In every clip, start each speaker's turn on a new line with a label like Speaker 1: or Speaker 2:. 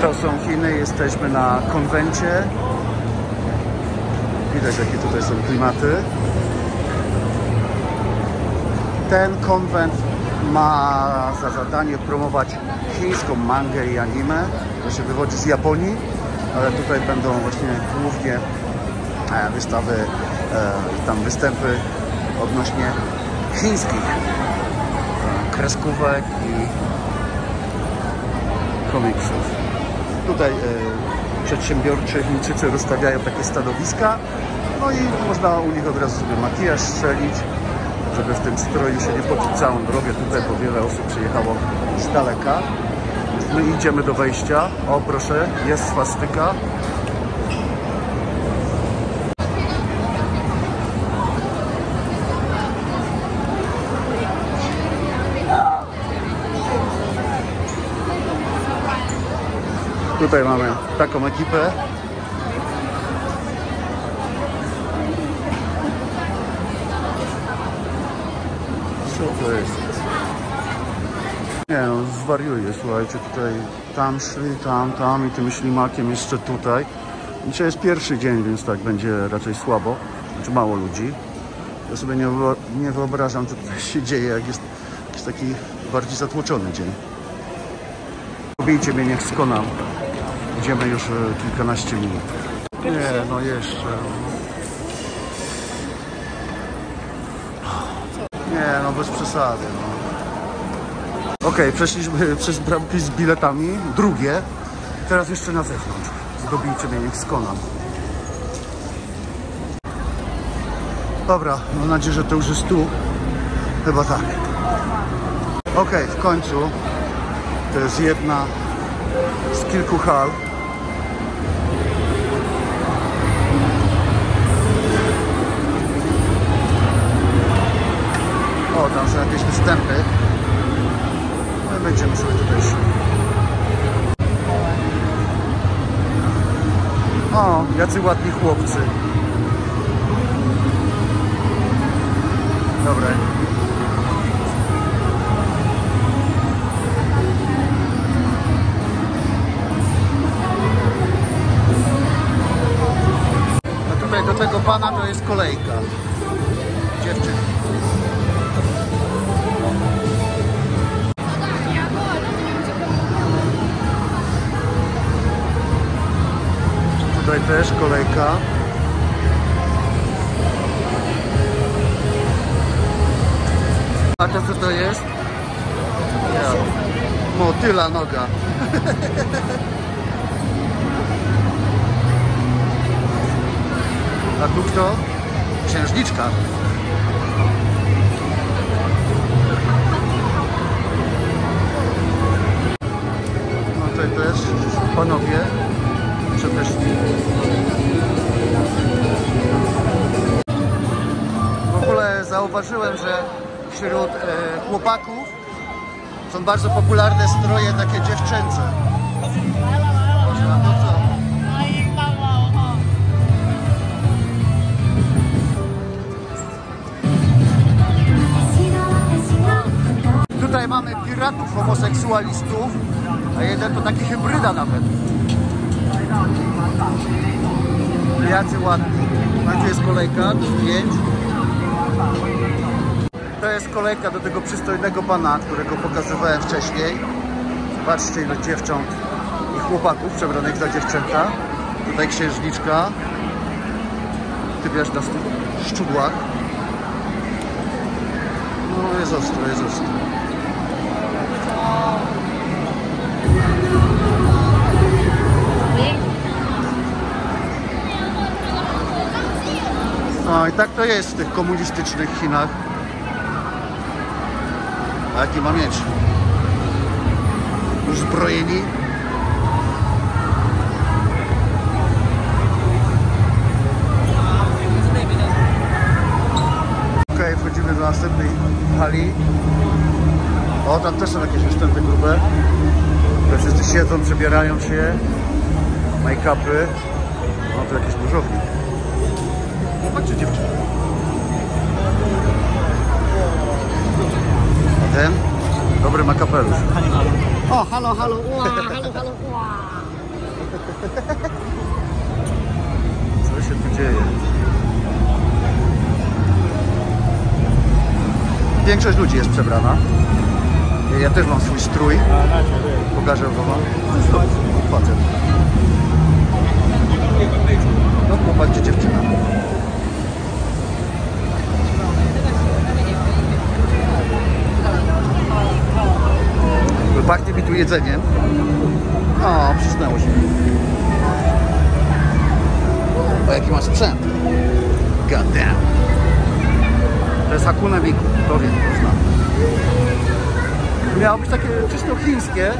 Speaker 1: To są Chiny, jesteśmy na konwencie. Widać jakie tutaj są klimaty. Ten konwent ma za zadanie promować chińską mangę i anime. To się wywodzi z Japonii, ale tutaj będą właśnie głównie e, wystawy, e, tam występy odnośnie chińskich e, kreskówek i komiksów. Tutaj e, przedsiębiorczy Chińczycy rozstawiają takie stanowiska, no i można u nich od razu sobie makijaż strzelić, żeby w tym stroju się nie pocić całą drogę tutaj, bo wiele osób przyjechało z daleka. My idziemy do wejścia. O proszę, jest swastyka. Tutaj mamy taką ekipę. Co to jest? Nie no, zwariuję, słuchajcie, tutaj tam szli, tam, tam i tym ślimakiem jeszcze tutaj. Dzisiaj jest pierwszy dzień, więc tak będzie raczej słabo, znaczy mało ludzi. Ja sobie nie, nie wyobrażam, co tutaj się dzieje, jak jest jakiś taki bardziej zatłoczony dzień. Pobijcie mnie, niech skonam. Idziemy już e, kilkanaście minut. Nie, no jeszcze. Nie, no bez przesady. No. Okej, przeszliśmy przez bramki z biletami, drugie. Teraz jeszcze na zewnątrz. Zdobijcie mnie, niech skonam. Dobra, mam nadzieję, że to już jest tu. Chyba tak. Okej, w końcu. To jest jedna z kilku hal. O, tam są jakieś występy. My będziemy sobie tutaj szli. O, jacy ładni chłopcy. Dobra. A tutaj do tego pana to jest kolejka. Dziewczyn. Tutaj też kolejka. A to co to jest? Ja. Motyla noga. A tu kto? Księżniczka. No tutaj też panowie też w ogóle zauważyłem, że wśród e, chłopaków są bardzo popularne stroje takie dziewczęce. Tutaj mamy piratów homoseksualistów, a jeden to taki hybryda nawet. Jacy ładni. Tu jest kolejka do zdjęć. To jest kolejka do tego przystojnego pana, którego pokazywałem wcześniej. Zobaczcie ile dziewcząt i chłopaków przebranych za dziewczęta. Tutaj księżniczka. Ty wiesz na szczudłach. No jest ostro, jest ostro. No i tak to jest w tych komunistycznych Chinach. A jaki ma mieć? Uzbrojeni? Okej, wchodzimy do następnej hali. O, tam też są jakieś występy grube. Wszyscy siedzą, przebierają się. Make-upy. O, tu jakieś burzownie. Chodźcie dziewczyny. A ten? Dobry ma kapelusz. O, halo, halo,
Speaker 2: Wow, halo, halo, wow.
Speaker 1: Co się tu dzieje? Większość ludzi jest przebrana. Ja też mam swój strój. Pokażę wam. Zresztą facet. No popatrzcie dziewczyna. Pachnie mi tu jedzeniem. O, przysnęło się. O, jaki masz sprzęt. God damn. To jest Hakuna Miku, to wiem, to znam. Miało być takie czysto chińskie,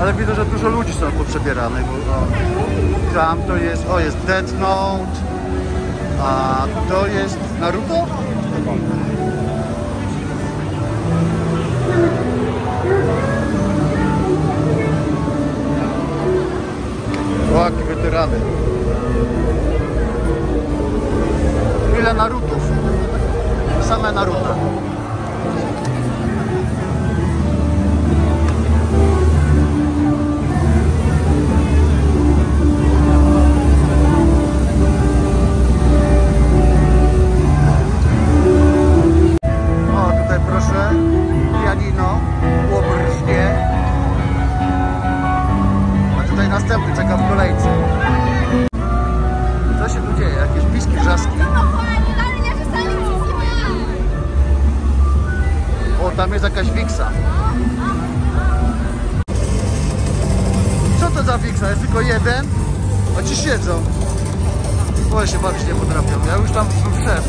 Speaker 1: ale widzę, że dużo ludzi są poprzebieranych, bo no, tam to jest, o jest Death Note, a to jest Naruto? ale jest tylko jeden, a ci siedzą. Bo się bawić nie potrafią, ja już tam był szef.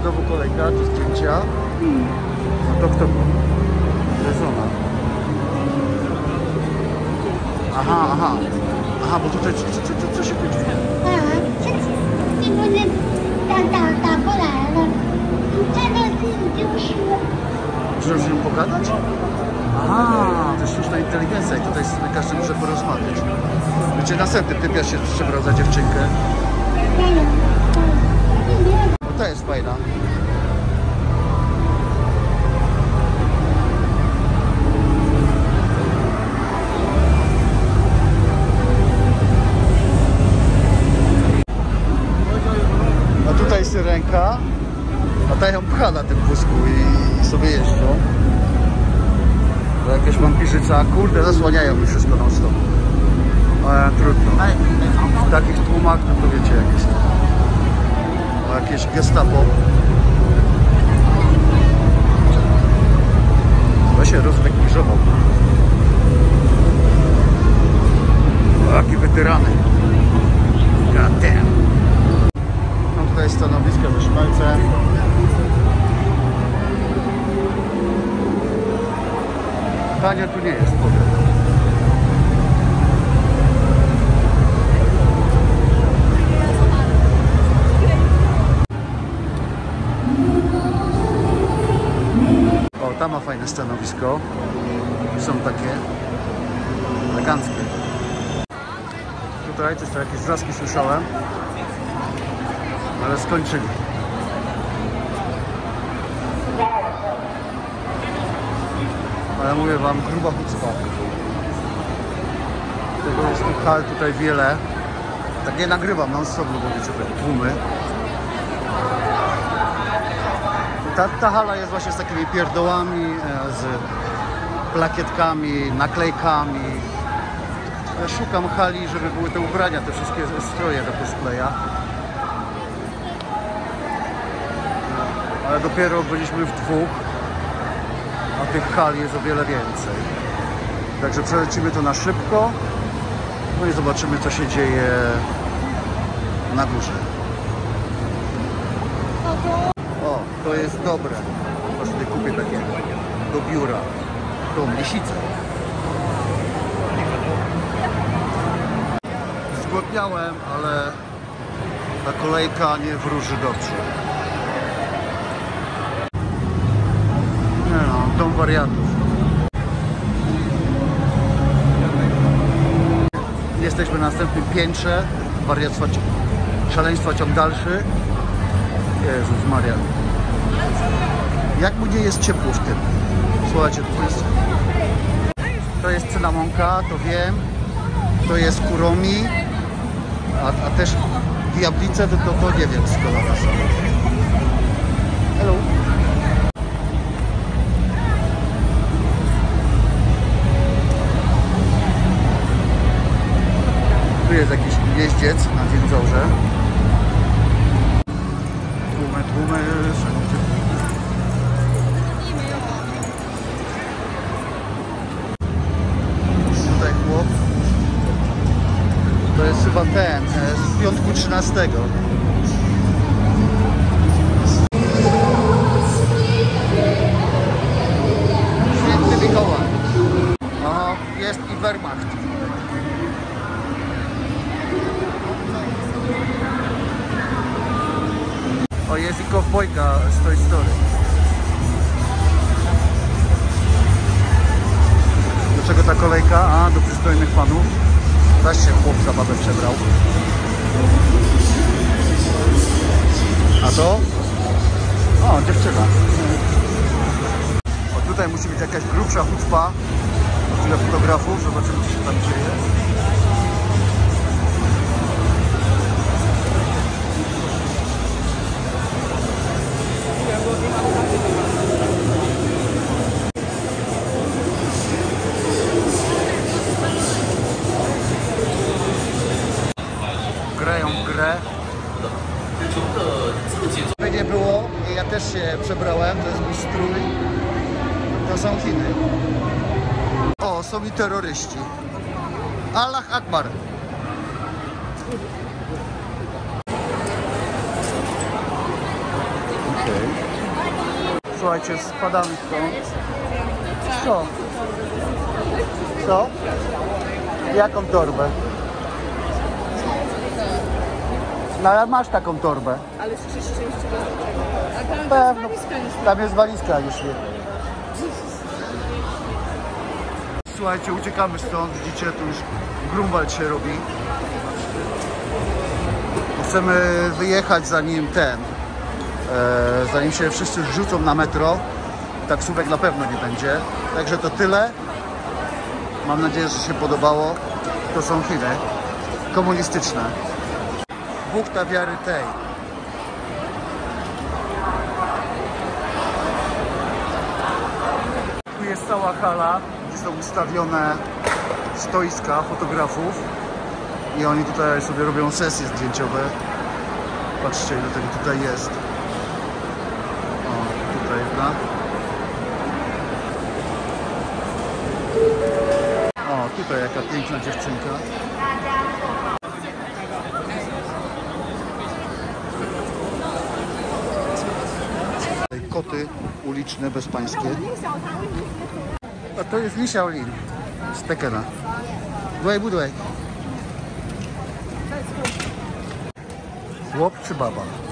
Speaker 1: Znowu kolejka do zdjęcia. No to kto? To jest ona. Aha, aha. Aha, bo tutaj co, co, co, co się tu dzieje?
Speaker 3: Aha, tak, tak, tak, tak, tak, tak, tak, tak,
Speaker 1: tak, z nią pogadać? Aha, to sztuczna inteligencja i tutaj sobie każdy muszę porozmawiać. Wiecie, następny typia się przebra za dziewczynkę. To jest fajna. Wampirzyca, kurde, zasłaniają mi wszystko non stop. Ale trudno. W takich tłumach, no to wiecie jak jest. O, jakieś gestapo. To się rozwekliżował. O, jakie weterany. God damn. Mam tutaj stanowisko ze szmalcem. Tania tu nie jest, powiem. Tam ma fajne stanowisko. Są takie eleganckie. Tutaj coś tam jakieś wrzaski słyszałem. Ale skończyli. Ale mówię wam, gruba chucpa. Tego jest hal tutaj wiele. Tak nie nagrywam non stop, bo wiecie, te tłumy. Ta, ta hala jest właśnie z takimi pierdołami, e, z plakietkami, naklejkami. Ja szukam hali, żeby były te ubrania, te wszystkie stroje do cosplaya. Ale dopiero byliśmy w dwóch, a tych hal jest o wiele więcej. Także przelecimy to na szybko, no i zobaczymy co się dzieje na górze. To jest dobre. To sobie kupię takie do biura. Tą lisicę. Zgłodniałem, ale ta kolejka nie wróży dobrze. Nie no, dom wariatów. Jesteśmy na następnym piętrze. Wariactwa, szaleństwa ciąg dalszy. Jezus Maria. Jak mu nie jest ciepło w tym? Słuchajcie, to jest... To jest cynamonka, to wiem. To jest kuromi. A, a też diablice, to, to, to nie wiem skąd one są. Hello. Tu jest jakiś jeździec na dziędziorze. Tłumy, tłumy, wszędzie. Chyba ten, e, z piątku 13. Święty Mikołaj. O, jest i Wehrmacht. O, jest i kowbojka z Toy Story. Dlaczego ta kolejka? A, do przystojnych panów. Zaś się chłop zabawę przebrał. A to? O, dziewczyna. O, tutaj musi być jakaś grubsza chucpa. Tyle fotografów, zobaczymy co się tam dzieje. Są i terroryści. Allah Akbar. Słuchajcie, spadamy stąd. Co? Co? Jaką torbę? No ale masz taką torbę.
Speaker 2: Ale z szczęście A tam
Speaker 1: Pewno.
Speaker 2: jest walizka już.
Speaker 1: Tam jest walizka już Słuchajcie, uciekamy stąd. Widzicie, tu już Grunwald się robi. Chcemy wyjechać zanim ten, e, zanim się wszyscy zrzucą na metro. Taksówek na pewno nie będzie. Także to tyle. Mam nadzieję, że się podobało. To są Chiny komunistyczne. Bukta wiary tej. Jest cała hala, są ustawione stoiska fotografów i oni tutaj sobie robią sesje zdjęciowe. Patrzcie, ile tego tutaj jest. O, tutaj jedna. O, tutaj jaka piękna dziewczynka. Koty uliczne, bezpańskie. A to jest Li Shaolin z Tekena. Dwaj budłej. Chłop czy baba?